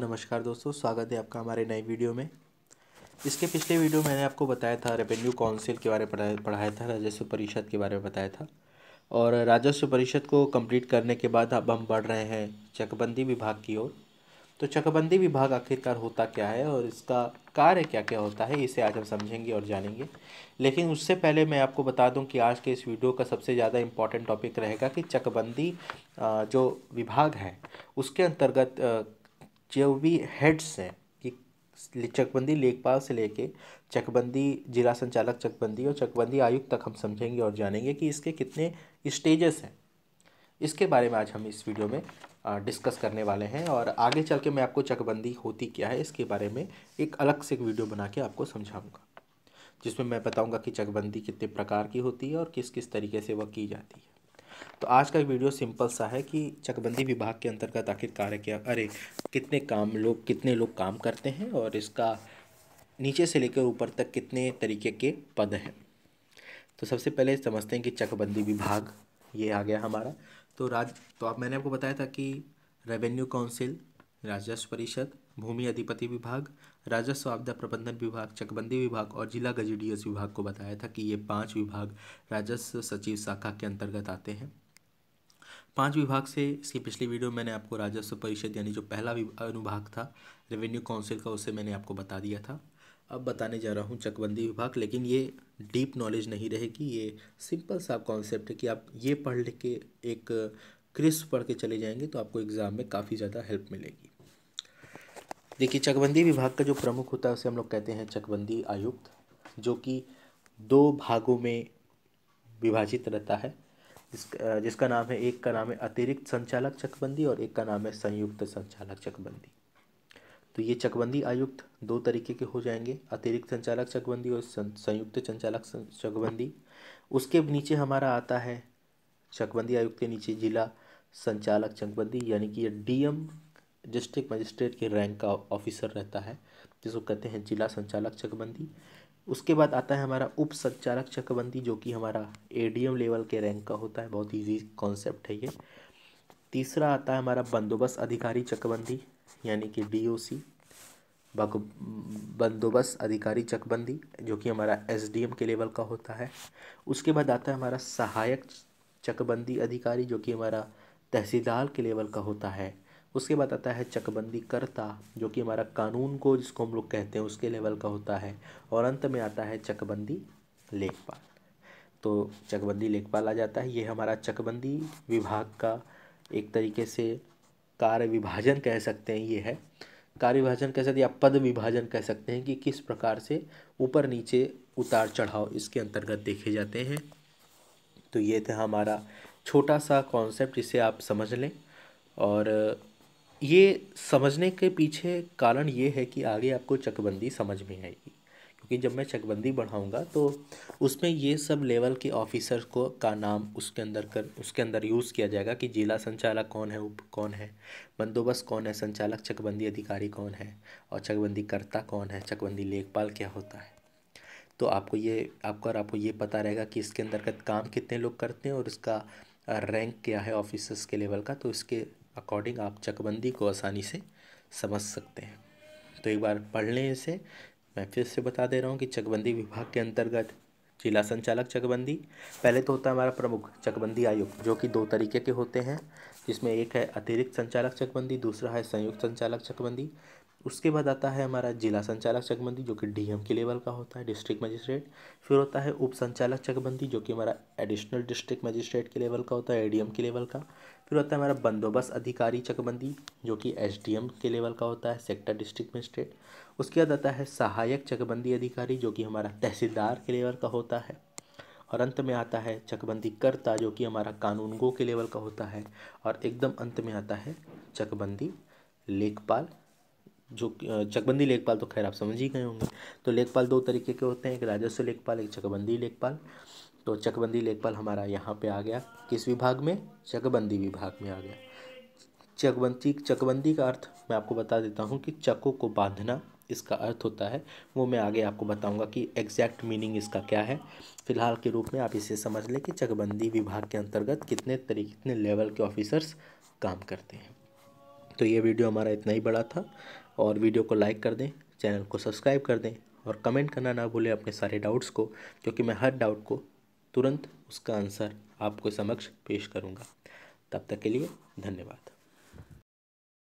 नमस्कार दोस्तों, स्वागत है आपका हमारे नए वीडियो में। इसके पिछले वीडियो मैंने आपको बताया था रेवेन्यू काउंसिल के बारे में पढ़ाया था, राजस्व परिषद के बारे में बताया था। और राजस्व परिषद को कंप्लीट करने के बाद अब हम बढ़ रहे हैं चकबंदी विभाग की ओर। तो चकबंदी विभाग आखिरकार होता क्या है और इसका कार्य क्या क्या होता है, इसे आज हम समझेंगे और जानेंगे। लेकिन उससे पहले मैं आपको बता दूँ कि आज के इस वीडियो का सबसे ज़्यादा इंपॉर्टेंट टॉपिक रहेगा कि चकबंदी जो विभाग है, उसके अंतर्गत जो भी हेड्स हैं, कि चकबंदी लेखपाल से लेके चकबंदी जिला संचालक, चकबंदी और चकबंदी आयुक्त तक हम समझेंगे और जानेंगे कि इसके कितने स्टेजेस हैं। इसके बारे में आज हम इस वीडियो में डिस्कस करने वाले हैं और आगे चल के मैं आपको चकबंदी होती क्या है, इसके बारे में एक अलग से एक वीडियो बना के आपको समझाऊँगा, जिसमें मैं बताऊँगा कि चकबंदी कितने प्रकार की होती है और किस किस तरीके से वह की जाती है। तो आज का वीडियो सिंपल सा है कि चकबंदी विभाग के अंतर्गत आखिर कार्य क्या, अरे, कितने काम लोग, कितने लोग काम करते हैं और इसका नीचे से लेकर ऊपर तक कितने तरीके के पद हैं। तो सबसे पहले समझते हैं कि चकबंदी विभाग, ये आ गया हमारा। तो राज तो अब मैंने आपको बताया था कि रेवेन्यू काउंसिल राजस्व परिषद, भूमि अधिपति विभाग, राजस्व आपदा प्रबंधन विभाग, चकबंदी विभाग और जिला गजेडियस विभाग को बताया था कि ये पाँच विभाग राजस्व सचिव शाखा के अंतर्गत आते हैं। पाँच विभाग से इसकी पिछली वीडियो मैंने आपको राजस्व परिषद यानी जो पहला अनुभाग था रेवेन्यू काउंसिल का, उसे मैंने आपको बता दिया था। अब बताने जा रहा हूँ चकबंदी विभाग, लेकिन ये डीप नॉलेज नहीं रहेगी, ये सिंपल सा कॉन्सेप्ट है कि आप ये पढ़ लिख के एक क्रिस्प पढ़ के चले जाएँगे तो आपको एग्ज़ाम में काफ़ी ज़्यादा हेल्प मिलेगी। देखिए, चकबंदी विभाग का जो प्रमुख होता है, उसे हम लोग कहते हैं चकबंदी आयुक्त, जो कि दो भागों में विभाजित रहता है। जिसका जिसका नाम है, एक का नाम है अतिरिक्त संचालक चकबंदी और एक का नाम है संयुक्त संचालक चकबंदी। तो ये चकबंदी आयुक्त दो तरीके के हो जाएँगे, अतिरिक्त संचालक चकबंदी और संयुक्त संचालक चकबंदी। उसके नीचे हमारा आता है चकबंदी आयुक्त के नीचे जिला संचालक चकबंदी, यानी कि डीएम डिस्ट्रिक्ट मजिस्ट्रेट के रैंक का ऑफिसर रहता है, जिसको कहते हैं जिला संचालक चकबंदी। उसके बाद आता है हमारा उप संचालक चकबंदी, जो कि हमारा एडीएम लेवल के रैंक का होता है। बहुत ईजी कॉन्सेप्ट है ये। तीसरा आता है हमारा बंदोबस्त अधिकारी चकबंदी, यानी कि डीओसी बंदोबस्त अधिकारी चकबंदी, जो कि हमारा एसडीएम के लेवल का होता है। उसके बाद आता है हमारा सहायक चकबंदी अधिकारी, जो कि हमारा तहसीलदार के लेवल का होता है। उसके बाद आता है चकबंदी करता, जो कि हमारा कानून को, जिसको हम लोग कहते हैं, उसके लेवल का होता है। और अंत में आता है चकबंदी लेखपाल। तो चकबंदी लेखपाल आ जाता है। ये हमारा चकबंदी विभाग का एक तरीके से कार्य विभाजन कह सकते हैं, ये है। कार्य विभाजन कह सकते या पद विभाजन कह सकते हैं कि किस प्रकार से ऊपर नीचे उतार चढ़ाव इसके अंतर्गत देखे जाते हैं। तो ये था हमारा छोटा सा कॉन्सेप्ट इसे आप समझ लें। और ये समझने के पीछे कारण ये है कि आगे आपको चकबंदी समझ में आएगी। क्योंकि जब मैं चकबंदी बढ़ाऊँगा तो उसमें ये सब लेवल के ऑफिसर को का नाम उसके अंदर कर, उसके अंदर यूज़ किया जाएगा कि जिला संचालक कौन है, उप कौन है, बंदोबस्त कौन है, संचालक, चकबंदी अधिकारी कौन है और चकबंदी करता कौन है, चकबंदी लेखपाल क्या होता है। तो आपको ये, आपको और आपको ये पता रहेगा कि इसके अंतर्गत काम कितने लोग करते हैं और इसका रैंक क्या है ऑफिसर्स के लेवल का तो इसके अकॉर्डिंग आप चकबंदी को आसानी से समझ सकते हैं। तो एक बार पढ़ लें इसे। मैं फिर से बता दे रहा हूँ कि चकबंदी विभाग के अंतर्गत जिला संचालक चकबंदी, पहले तो होता है हमारा प्रमुख चकबंदी आयुक्त, जो कि दो तरीके के होते हैं, जिसमें एक है अतिरिक्त संचालक चकबंदी, दूसरा है संयुक्त संचालक चकबंदी। उसके बाद आता है हमारा जिला संचालक चकबंदी, जो कि डीएम के लेवल का होता है, डिस्ट्रिक्ट मजिस्ट्रेट। फिर होता है उप संचालक चकबंदी, जो कि हमारा एडिशनल डिस्ट्रिक्ट मजिस्ट्रेट के लेवल का होता है, एडीएम के लेवल का। फिर होता है हमारा बंदोबस्त अधिकारी चकबंदी, जो कि एसडीएम के लेवल का होता है, सेक्टर डिस्ट्रिक्ट मजिस्ट्रेट। उसके बाद आता है सहायक चकबंदी अधिकारी, जो कि हमारा तहसीलदार के लेवल का होता है। और अंत में आता है चकबंदी करता जो कि हमारा कानूनगो के लेवल का होता है। और एकदम अंत में आता है चकबंदी लेखपाल, जो चकबंदी लेखपाल तो खैर आप समझ ही गए होंगे। तो लेखपाल दो तरीके के होते हैं, एक राजस्व लेखपाल, एक चकबंदी लेखपाल। तो चकबंदी लेखपाल हमारा यहाँ पे आ गया। किस विभाग में? चकबंदी विभाग में आ गया। चकबंदी चकबंदी का अर्थ मैं आपको बता देता हूँ कि चकों को बांधना इसका अर्थ होता है। वो मैं आगे आपको बताऊँगा कि एग्जैक्ट मीनिंग इसका क्या है। फ़िलहाल के रूप में आप इसे समझ लें कि चकबंदी विभाग के अंतर्गत कितने तरीके कितने लेवल के ऑफिसर्स काम करते हैं। तो ये वीडियो हमारा इतना ही बड़ा था और वीडियो को लाइक कर दें, चैनल को सब्सक्राइब कर दें और कमेंट करना ना भूलें अपने सारे डाउट्स को, क्योंकि मैं हर डाउट को तुरंत उसका आंसर आपको समक्ष पेश करूँगा। तब तक के लिए धन्यवाद।